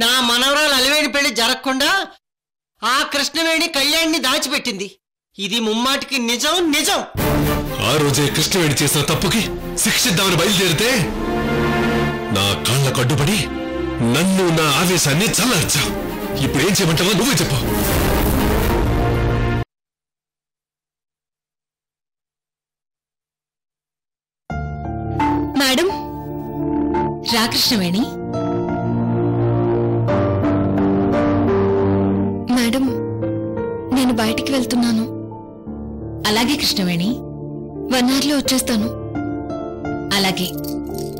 నా మనవరాలు అలివేణి పెళ్ళి జరగకుండా ఆ కృష్ణవేణి కళ్యాణ్ని దాచిపెట్టింది. ఇది ముమ్మాటికి నిజం నిజం. ఆ రోజే కృష్ణవేణి చేసిన తప్పుకి శిక్షిద్దామని బయలుదేరితే నా కాళ్ళకు అడ్డుపడి నన్ను నా ఆవేశాన్ని చల్లార్చావు. ఇప్పుడు ఏం చేయమంటావో నువ్వే చెప్పు. మేడం రాకృష్ణవేణి బయటికి వెళ్తున్నాను. అలాగే కృష్ణవేణి వన్ అవర్లో వచ్చేస్తాను. అలాగే.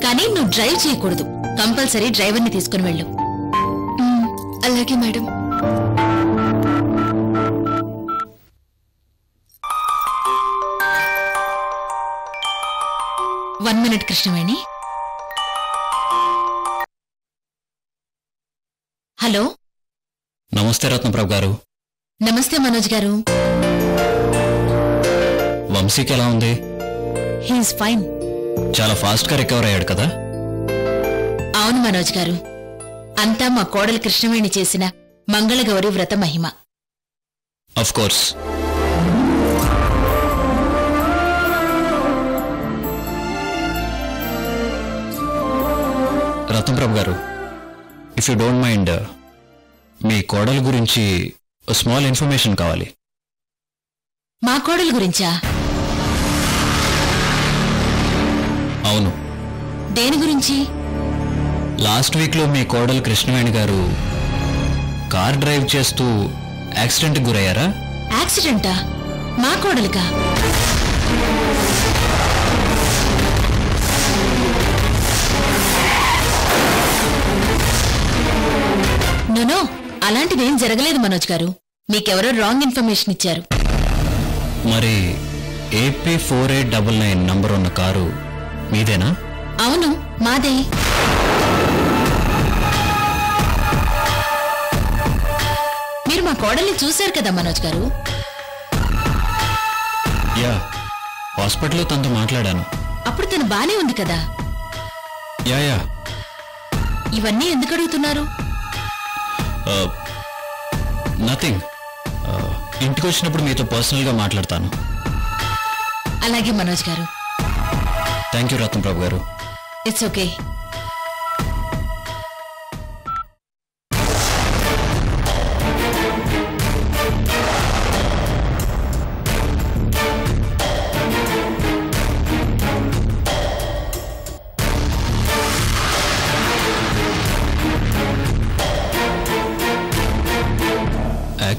కానీ నువ్వు డ్రైవ్ చేయకూడదు. కంపల్సరీ డ్రైవర్ని తీసుకుని వెళ్ళు. అలాగే madam. One minute Krishnaveni. Hello. నమస్తే రత్నప్రభు గారు. నమస్తే మనోజ్ గారు. వంశీకి ఎలా ఉంది హీఈస్ ఫైన్. చాలా ఫాస్ట్గా రికవర్ అయ్యాడు కదా? అవును మనోజ్ గారు. అంతా మా కోడలు కృష్ణవేణి చేసిన మంగళగౌరి వ్రత మహిమ. అఫ్ కోర్స్ రత్నప్రభు గారు ఇఫ్ యూ డోంట్ మైండ్ మీ కోడలు గురించి స్మాల్ ఇన్ఫర్మేషన్ కావాలి. మా కోడలు గురించా? అవును. దేని గురించి? లాస్ట్ వీక్లో మీ కోడలు కృష్ణవేణి గారు కార్ డ్రైవ్ చేస్తూ యాక్సిడెంట్కి గురయ్యారా? యాక్సిడెంటా? మా కోడలుగా? నోనో అలాంటిదేం జరగలేదు మనోజ్ గారు. మీకెవరో రాంగ్ ఇన్ఫర్మేషన్ ఇచ్చారు. మరి AP four eight double nine number ఉన్న కారు మీదేనా? అవును మాదే. మీరు మా కోడల్ని చూశారు కదా మనోజ్ గారు? యా హాస్పిటల్లో తనతో మాట్లాడాను. అప్పుడు తను బానే ఉంది కదా? Yeah yeah. ఇవన్నీ ఎందుకు అడుగుతున్నారు? నథింగ్ ఇంటికి వచ్చినప్పుడు మీతో పర్సనల్గా మాట్లాడతాను. అలాగే మనోజ్ గారు. థ్యాంక్ యూ రత్న ప్రభు గారు. ఇట్స్ ఓకే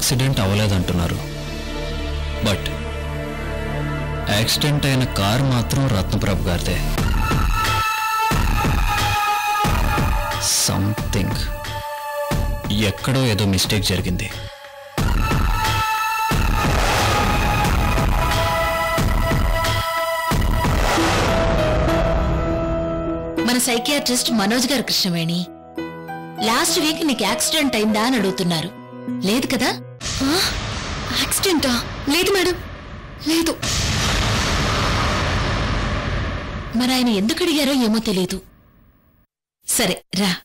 యాక్సిడెంట్ అవ్వలేదంటున్నారు. బట్ యాక్సిడెంట్ అయిన కార్ మాత్రం రత్నప్రభు గారిదే. సంథింగ్. ఎక్కడో ఏదో మిస్టేక్ జరిగింది. మన సైకియాట్రిస్ట్ మనోజ్ గారు కృష్ణవేణి లాస్ట్ వీక్ నీకు యాక్సిడెంట్ అయిందా అని అడుగుతున్నారు. లేదు కదా? యాక్సిడెంటా? లేదు మేడం. లేదు. మరి ఆయన ఎందుకు అడిగారో ఏమో తెలియదు సరే రా.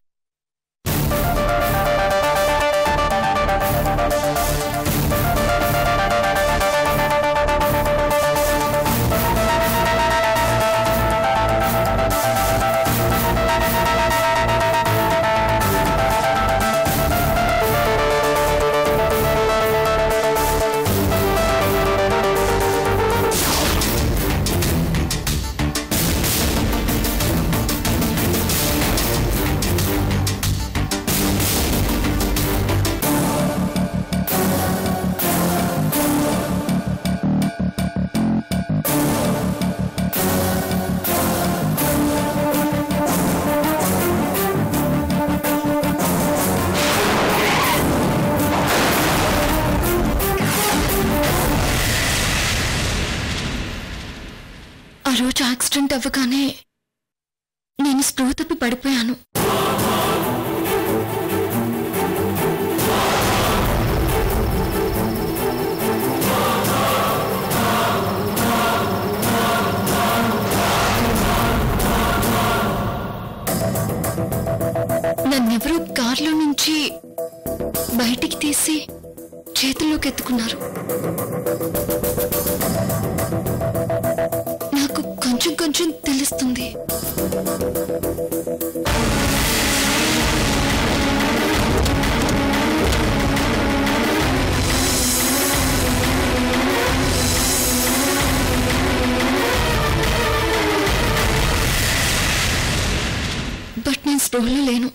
బట్ నేను స్పృహలో లేను.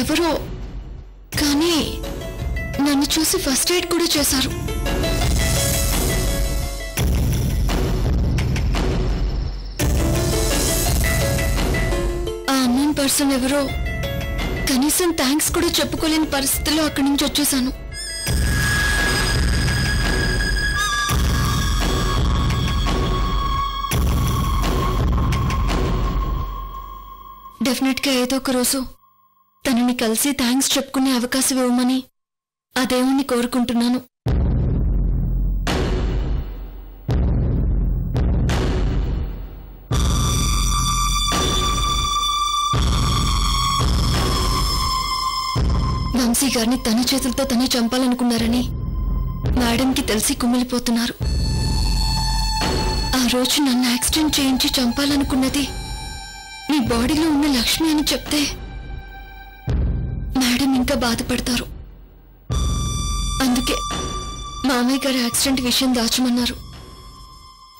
ఎవరో కానీ నన్ను చూసి ఫస్ట్ ఎయిడ్ కూడా చేశారు. ఆ అన్నోన్ పర్సన్ ఎవరో కనీసం థ్యాంక్స్ కూడా చెప్పుకోలేని పరిస్థితిలో అక్కడి నుంచి వచ్చేసాను డెఫినెట్గా ఏదో ఒక రోజు తనని కలిసి థ్యాంక్స్ చెప్పుకునే అవకాశం ఇవ్వమని ఆ దేవుణ్ణి కోరుకుంటున్నాను. వంశీ గారిని తన చేతులతో తనే చంపాలనుకున్నారని మేడంకి తెలిసి కుమిలిపోతున్నారు. ఆ రోజు నన్ను యాక్సిడెంట్ చేయించి చంపాలనుకున్నది బాడీలో ఉన్న లక్ష్మి అని చెప్తే మేడం ఇంకా బాధపడతారు. అందుకే మామయ్య గారి యాక్సిడెంట్ విషయం దాచమన్నారు.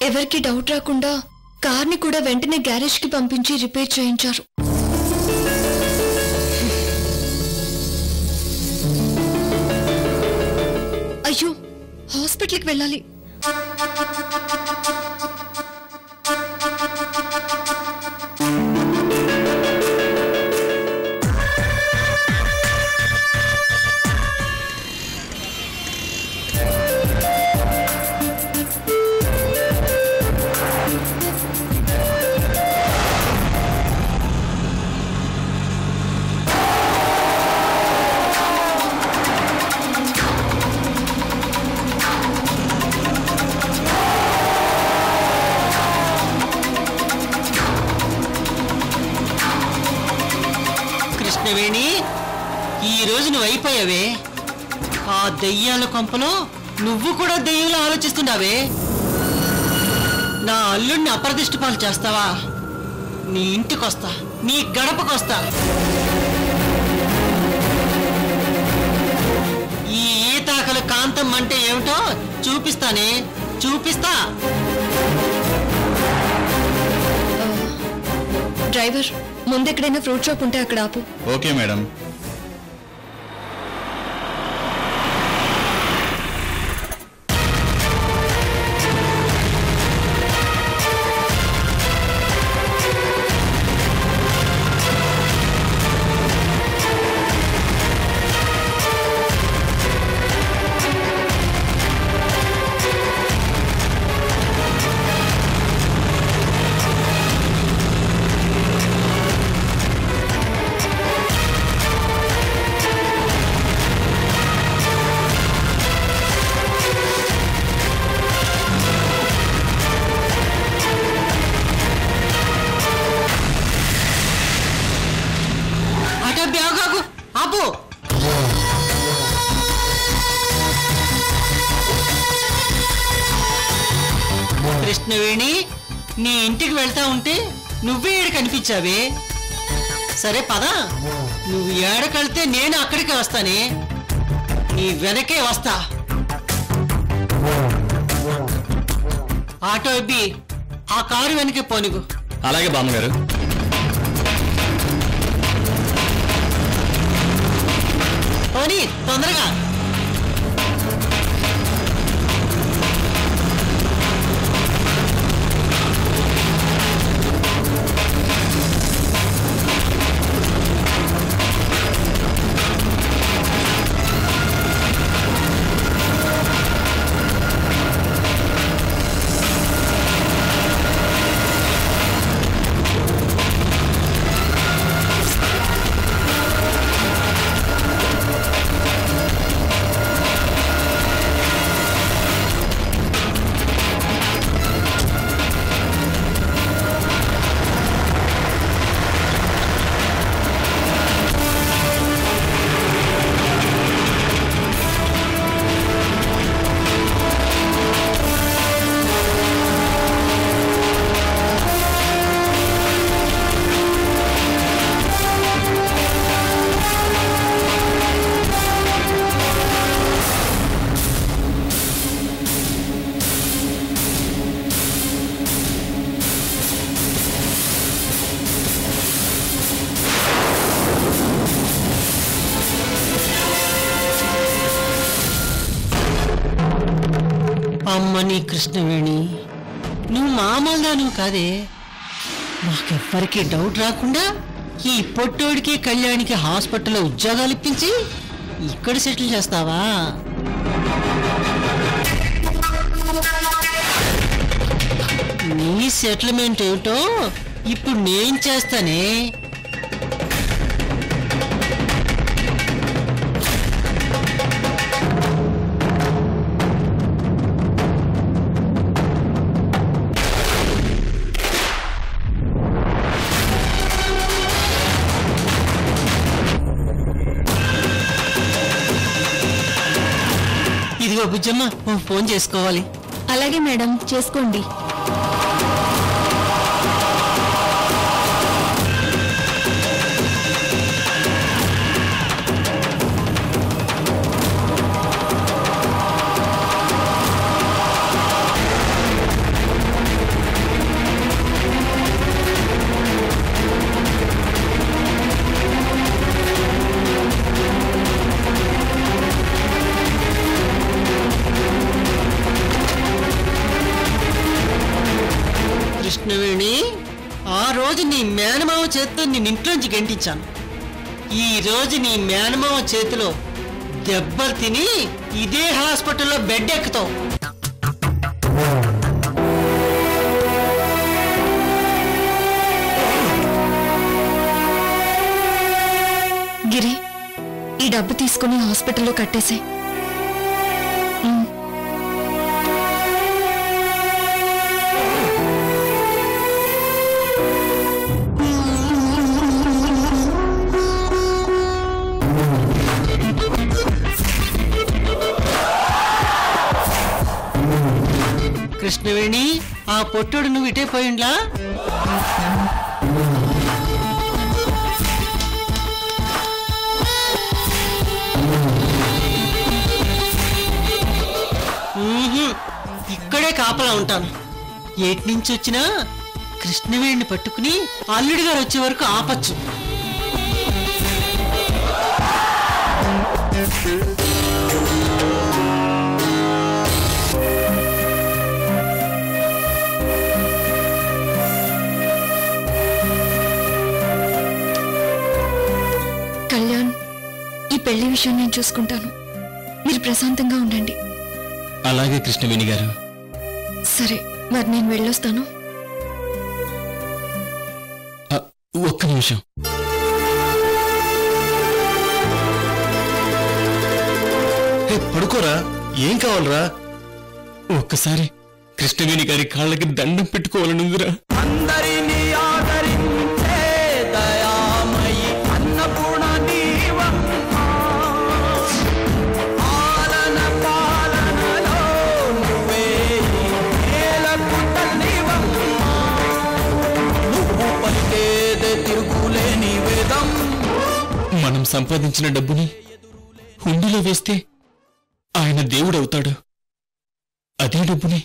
ఎవరికి డౌట్ రాకుండా కార్ని కూడా వెంటనే గ్యారేజ్కి పంపించి రిపేర్ చేయించారు. అయ్యో హాస్పిటల్కి వెళ్ళాలి. కృష్ణవేణి ఈ రోజు నువ్వు అయిపోయావే ఆ దెయ్యాల కొంపలో నువ్వు కూడా దెయ్యంలో ఆలోచిస్తున్నావే. నా అల్లుడిని అప్రదిష్ట పాలు చేస్తావా? నీ ఇంటికొస్తా నీ గడపకొస్తా. ఈ ఈతాకల కాంతం అంటే ఏమిటో చూపిస్తానే చూపిస్తా. డ్రైవర్ ముందెక్కడైనా ఫ్రూట్ షాప్ ఉంటే అక్కడ ఆపు. Okay madam. కృష్ణవేణి నీ ఇంటికి వెళ్తా ఉంటే నువ్వే ఏడు కనిపించావే సరే పద. నువ్వు ఏడకెళ్తే నేను అక్కడికే వస్తానే. నీ వెనకే వస్తా. ఆటో ఇబ్బి ఆ కారు వెనకే పోనిగు. అలాగే బామ్మగారు. పోనీ తొందరగా. కృష్ణవేణి. నువ్వు మామూలుగా నువ్వు కాదే. మాకెవ్వరికీ డౌట్ రాకుండా ఈ పొట్టోడికి కళ్యాణికి హాస్పిటల్లో ఉద్యోగాలు ఇప్పించి ఇక్కడ సెటిల్ చేస్తావా? నీ సెటిల్మెంట్ ఏమిటో ఇప్పుడు నేను చేస్తానే. బుజ్జమ్మ ఫోన్ చేసుకోవాలి. అలాగే మేడం చేసుకోండి. చూపించాను ఈరోజు ఈ రోజు నీ మేనమామ చేతిలో దెబ్బలు తిని ఇదే హాస్పిటల్లో బెడ్ ఎక్కుతావు గిరి ఈ డబ్బు తీసుకుని హాస్పిటల్లో కట్టేసే పొట్టుడు నువ్వు ఇటే పోయిండ్లా? ఇక్కడే కాపలా ఉంటాను. ఏటి నుంచి వచ్చినా కృష్ణవేణిని పట్టుకుని అల్లుడి గారు వచ్చే వరకు ఆపచ్చు. పెళ్ళి విషయం నేను చూసుకుంటాను. మీరు ప్రశాంతంగా ఉండండి. అలాగే కృష్ణవేణి గారు. సరే మరి నేను వెళ్ళొస్తాను. ఒక్క నిమిషం. పడుకోరా. ఏం కావాలరా? ఒక్కసారి కృష్ణవేణి గారి కాళ్ళకి దండం పెట్టుకోవాలనుందిరా. అందరినీ సంపాదించిన డబ్బుని హుండీలో వేస్తే ఆయన దేవుడవుతాడు. అదే డబ్బుని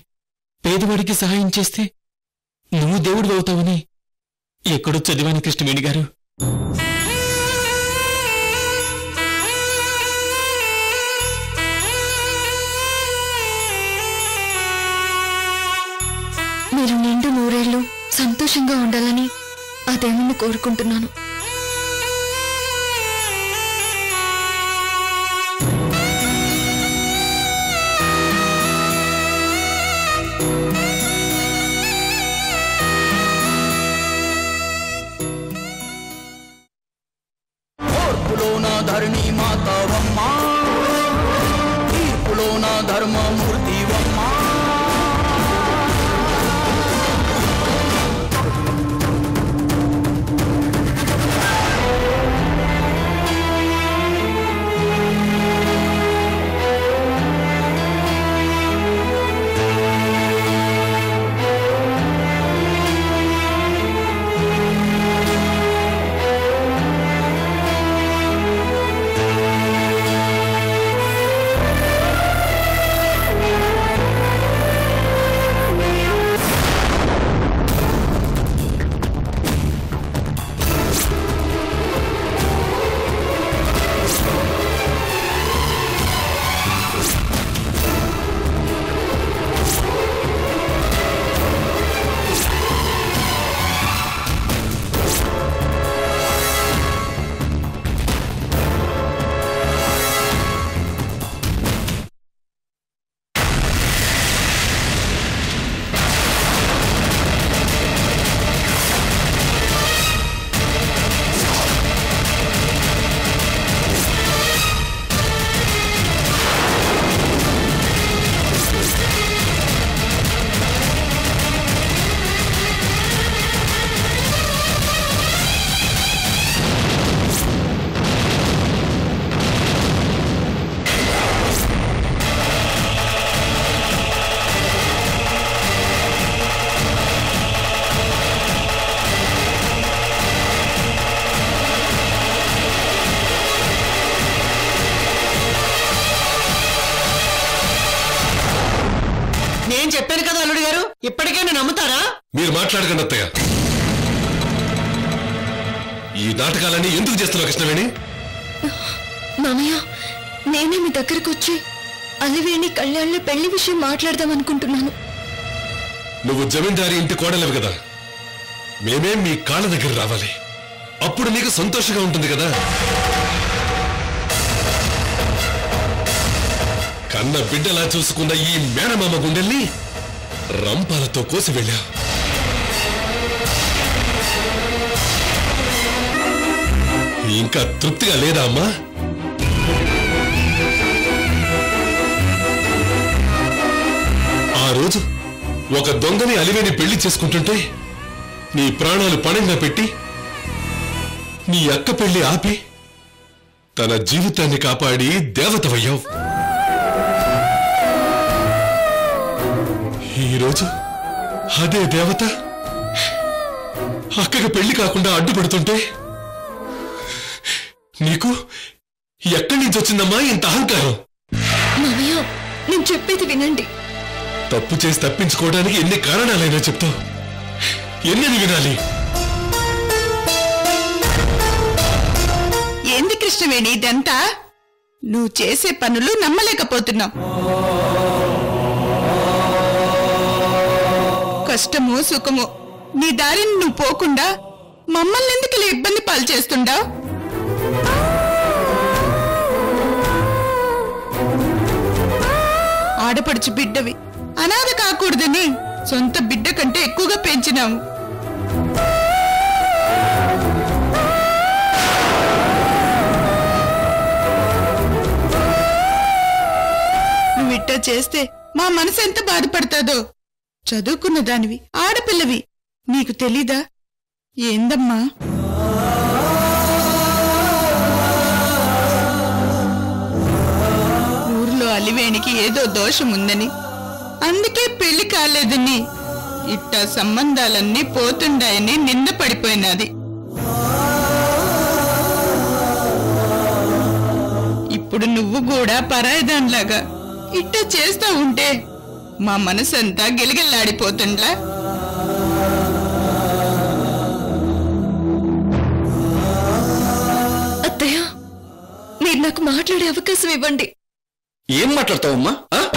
పేదవాడికి సహాయం చేస్తే నువ్వు దేవుడు అవుతావని ఎక్కడో చదివాను కృష్ణవేణి గారు. మీరు నిండు నూరేళ్ళు సంతోషంగా ఉండాలని ఆ కోరుకుంటున్నాను. అత్తయ్య ఈ నాటకాలన్నీ ఎందుకు చేస్తున్నావు కృష్ణవేణి? మామయ్య నేనే మీ దగ్గరకు వచ్చి అలివేణి కళ్యాణ్లో పెళ్ళి విషయం మాట్లాడదాం అనుకుంటున్నాను. నువ్వు జమీందారి ఇంటి కోడలేవు కదా. మేమే మీ కాళ్ళ దగ్గర రావాలి. అప్పుడు నీకు సంతోషంగా ఉంటుంది కదా. కన్న బిడ్డలా చూసుకున్న ఈ మేనమామ గుండెల్ని రంపాలతో కోసి వెళ్ళా. ఇంకా తృప్తిగా లేదా అమ్మా? ఆ రోజు ఒక దొంగని అలివేని పెళ్ళి చేసుకుంటుంటే నీ ప్రాణాలు పణంగా పెట్టి నీ అక్క పెళ్ళి ఆపి తన జీవితాన్ని కాపాడి దేవతవయ్యావు. ఈరోజు అదే దేవత అక్కకి పెళ్ళి కాకుండా అడ్డుపడుతుంటే నీకు ఎక్కడి నుంచి వచ్చిందమ్మా ఇంత అహంకారం? మామయ్య నేను చెప్పేది వినండి. తప్పు చేసి తప్పించుకోవడానికి ఎన్ని కారణాలైనా చెప్తావు. ఎన్నని వినాలి? ఏంది కృష్ణవేణి ఇదంతా? నువ్వు చేసే పనులు నమ్మలేకపోతున్నావు. కష్టము సుఖము నీ దారిని నువ్వు పోకుండా మమ్మల్ని ఎందుకు ఇలా ఇబ్బంది పాలు చేస్తుండావు ఆడపడుచు బిడ్డవి. అనాథ కాకూడదని సొంత బిడ్డ కంటే ఎక్కువగా పెంచినాము నువ్వు చేస్తే మా మనసు ఎంత బాధపడతాదో. చదువుకున్న దానివి ఆడపిల్లవి. నీకు తెలీదా? ఏందమ్మా? ఊర్లో ఏదో దోషముందని. అందుకే పెళ్ళి కాలేదని. ఇట్టా సంబంధాలన్నీ పోతుండాయని నింద పడిపోయినది. ఇప్పుడు నువ్వు కూడా పరాయిదాన్లాగా ఇట్ట చేస్తా ఉంటే మా మనసంతా గిలగిల్లాడిపోతుండ్లా? మీరు నాకు మాట్లాడే అవకాశం ఇవ్వండి. ఏం మాట్లాడతావమ్మా? ఆ?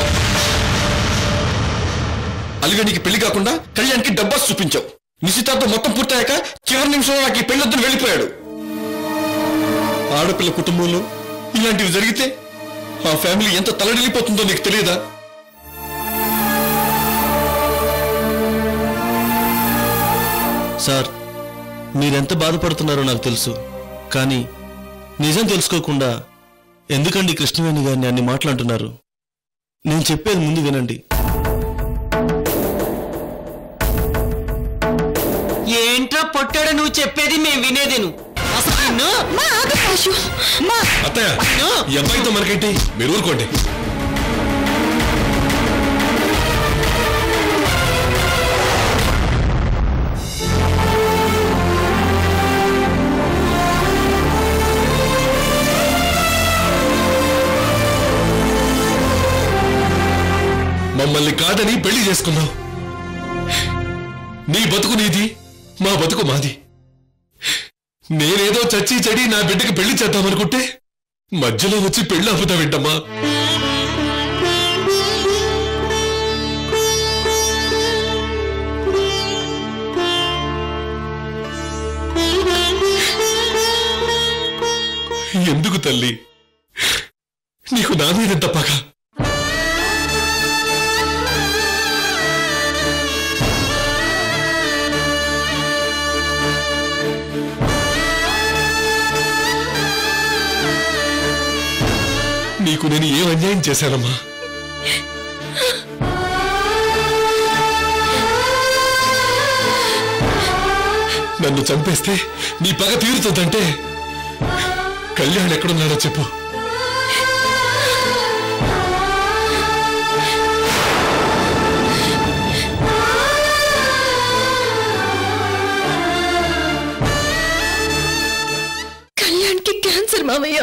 అలివేనికి పెళ్ళి కాకుండా కళ్యాణ్కి డబ్బాస్ చూపించావు. నిశ్చితార్థం మొత్తం పూర్తయ్యాక చివరి నిమిషంలో నాకు ఈ పెళ్ళొద్దని వెళ్ళిపోయాడు. ఆడపిల్ల కుటుంబంలో ఇలాంటివి జరిగితే ఆ ఫ్యామిలీ ఎంత తలడిల్లిపోతుందో నీకు తెలియదా? సార్ మీరెంత బాధపడుతున్నారో నాకు తెలుసు. కానీ నిజం తెలుసుకోకుండా ఎందుకండి కృష్ణవేణి గారిని అన్ని మాట్లాడుతున్నారు నేను చెప్పేది ముందు వినండి. ఏంట్రా పొట్టాడు? నువ్వు చెప్పేది మేము వినేదేను. అసలు అత్తయ్య ఈ అబ్బాయితో మనకేంటి? మీరు ఊరుకోండి. మమ్మల్ని కాదని పెళ్ళి చేసుకున్నావు నీ బతుకు నీది మా బతుకు మాది. నేనేదో చచ్చి చెడి నా బిడ్డకి పెళ్ళి చేద్దామనుకుంటే మధ్యలో వచ్చి పెళ్ళి ఆపుతావింటమ్మా ఎందుకు తల్లి? నీకు నా మీద తప్పక నీకు నేను ఏం అన్యాయం చేశానమ్మా? నన్ను చంపేస్తే నీ పగ తీరుతుందంటే కళ్యాణ్ ఎక్కడున్నాడో చెప్పు. కళ్యాణ్కి క్యాన్సర్ మామయ్య.